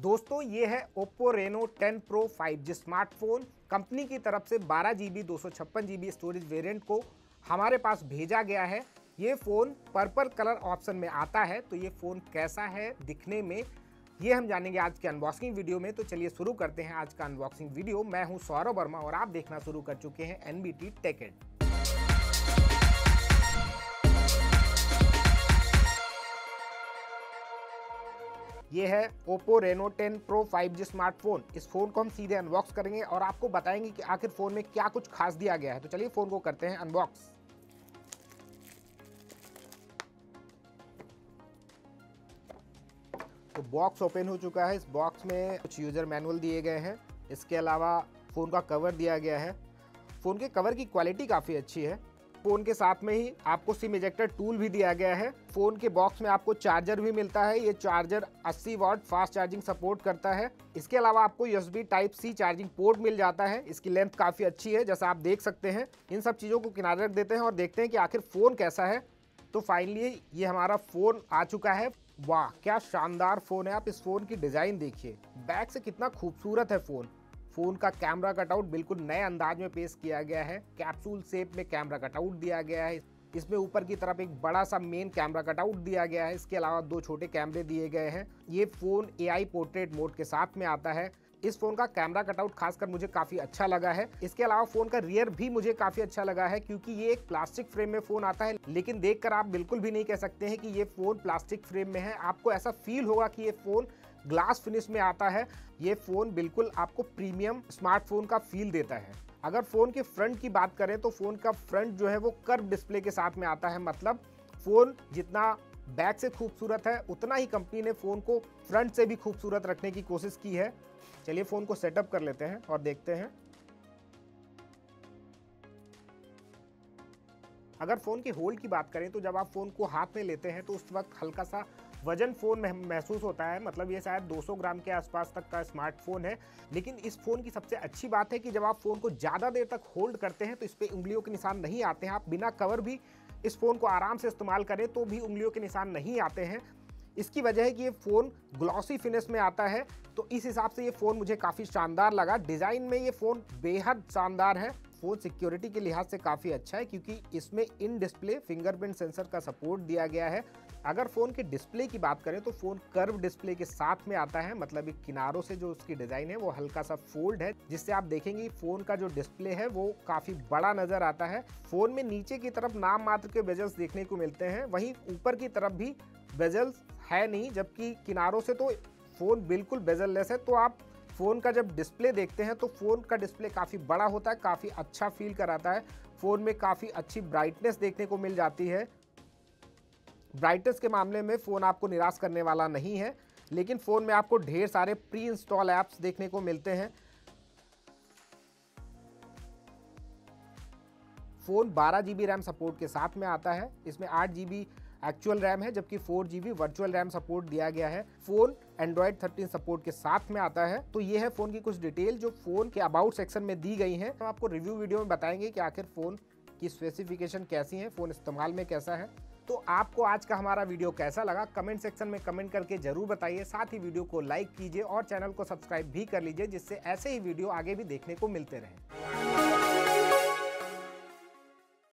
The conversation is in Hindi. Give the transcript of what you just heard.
दोस्तों, ये है Oppo Reno 10 Pro 5G smartphone company की तरफ़ से बारह जी बी दो बी स्टोरेज वेरियंट को हमारे पास भेजा गया है। ये फ़ोन पर्पल कलर ऑप्शन में आता है तो ये फ़ोन कैसा है दिखने में, ये हम जानेंगे आज के अनबॉक्सिंग वीडियो में। तो चलिए शुरू करते हैं आज का अनबॉक्सिंग वीडियो मैं हूँ सौरभ वर्मा और आप देखना शुरू कर चुके हैं एनबीटी टेकेड ये है Oppo Reno 10 Pro 5G smartphone इस फ़ोन को हम सीधे अनबॉक्स करेंगे और आपको बताएँगे कि आखिर फ़ोन में क्या कुछ खास दिया गया है। तो चलिए फ़ोन को करते हैं अनबॉक्स तो बॉक्स ओपन हो चुका है। इस बॉक्स में कुछ यूज़र मैनुअल दिए गए हैं। इसके अलावा फ़ोन का कवर दिया गया है। फ़ोन के कवर की क्वालिटी काफ़ी अच्छी है। फ़ोन के साथ में ही आपको सिम इजेक्टर टूल भी दिया गया है। फ़ोन के बॉक्स में आपको चार्जर भी मिलता है। ये charger 80 watt fast charging support करता है। इसके अलावा आपको USB type C charging port मिल जाता है। इसकी लेंथ काफ़ी अच्छी है, जैसा आप देख सकते हैं। इन सब चीज़ों को किनारे रख देते हैं और देखते हैं कि आखिर फ़ोन कैसा है। तो फाइनली ये हमारा फ़ोन आ चुका है। वाह, क्या शानदार फ़ोन है। आप इस फ़ोन की डिज़ाइन देखिए। बैक से कितना खूबसूरत है फ़ोन। फ़ोन का कैमरा कटआउट बिल्कुल नए अंदाज में पेश किया गया है। कैप्सूल शेप में कैमरा कटआउट दिया गया है। इसमें ऊपर की तरफ़ एक बड़ा सा मेन कैमरा कटआउट दिया गया है। इसके अलावा दो छोटे कैमरे दिए गए हैं। ये फ़ोन एआई पोर्ट्रेट मोड के साथ में आता है। इस फ़ोन का कैमरा कटआउट खासकर मुझे काफ़ी अच्छा लगा है। इसके अलावा फ़ोन का रियर भी मुझे काफ़ी अच्छा लगा है, क्योंकि ये एक प्लास्टिक फ्रेम में फ़ोन आता है। लेकिन देखकर आप बिल्कुल भी नहीं कह सकते हैं कि ये फ़ोन प्लास्टिक फ्रेम में है। आपको ऐसा फील होगा कि ये फ़ोन ग्लास फिनिश में आता है, ये फ़ोन बिल्कुल आपको प्रीमियम स्मार्टफ़ोन का फील देता है। अगर फ़ोन के फ्रंट की बात करें तो फ़ोन का फ्रंट जो है वो कर्व डिस्प्ले के साथ में आता है मतलब फ़ोन जितना बैक से खूबसूरत है, उतना ही कंपनी ने फ़ोन को फ्रंट से भी खूबसूरत रखने की कोशिश की है। चलिए फ़ोन को सेटअप कर लेते हैं और देखते हैं। अगर फ़ोन के होल्ड की बात करें तो जब आप फ़ोन को हाथ में लेते हैं तो उस वक्त हल्का सा वज़न फ़ोन महसूस होता है। मतलब ये शायद 200 ग्राम के आसपास तक का स्मार्टफ़ोन है। लेकिन इस फ़ोन की सबसे अच्छी बात है कि जब आप फ़ोन को ज़्यादा देर तक होल्ड करते हैं तो इस पर उंगलियों के निशान नहीं आते हैं। आप बिना कवर भी इस फ़ोन को आराम से इस्तेमाल करें तो भी उंगलियों के निशान नहीं आते हैं। इसकी वजह है कि ये फ़ोन ग्लॉसी फिनिश में आता है। तो इस हिसाब से ये फ़ोन मुझे काफ़ी शानदार लगा। डिज़ाइन में ये फ़ोन बेहद शानदार है। फ़ोन सिक्योरिटी के लिहाज से काफ़ी अच्छा है, क्योंकि इसमें इन डिस्प्ले, फिंगरप्रिंट सेंसर का सपोर्ट दिया गया है। अगर फ़ोन के डिस्प्ले की बात करें तो फ़ोन कर्व डिस्प्ले के साथ में आता है मतलब एक किनारों से जो उसकी डिज़ाइन है, वो हल्का सा फोल्ड है, जिससे आप देखेंगे फ़ोन का जो डिस्प्ले है, वो काफ़ी बड़ा नज़र आता है। फ़ोन में नीचे की तरफ़ नाम मात्र के बेजल्स देखने को मिलते हैं, वहीं ऊपर की तरफ़ भी बेजल्स है नहीं, जबकि किनारों से तो फ़ोन बिल्कुल बेजललेस है तो आप फ़ोन का जब डिस्प्ले देखते हैं तो फ़ोन का डिस्प्ले काफ़ी बड़ा होता है, काफ़ी अच्छा फील कराता है। फ़ोन में काफ़ी अच्छी ब्राइटनेस देखने को मिल जाती है। ब्राइटनेस के मामले में फ़ोन आपको निराश करने वाला नहीं है, लेकिन फ़ोन में आपको ढेर सारे प्री इंस्टॉल ऐप्स देखने को मिलते हैं। फ़ोन बारह जी रैम सपोर्ट के साथ में आता है। इसमें आठ जी एक्चुअल रैम है, जबकि फोर वर्चुअल रैम सपोर्ट दिया गया है। फ़ोन एंड्रॉयड 13 सपोर्ट के साथ में आता है। तो ये है फ़ोन की कुछ डिटेल जो फ़ोन के अबाउट सेक्शन में दी गई है। तो आपको रिव्यू वीडियो में बताएँगे कि आखिर फ़ोन की स्पेसिफिकेशन कैसी है, फ़ोन इस्तेमाल में कैसा है। तो आपको आज का हमारा वीडियो कैसा लगा कमेंट सेक्शन में कमेंट करके ज़रूर बताइए। साथ ही वीडियो को लाइक कीजिए और चैनल को सब्सक्राइब भी कर लीजिए, जिससे ऐसे ही वीडियो आगे भी देखने को मिलते रहे।